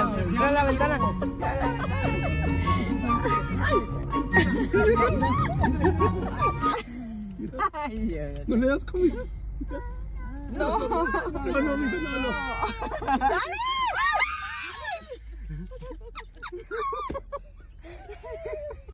Cierra la, cierra la ventana. ¿No le das comida? No. No, no, no, no. no. Dale.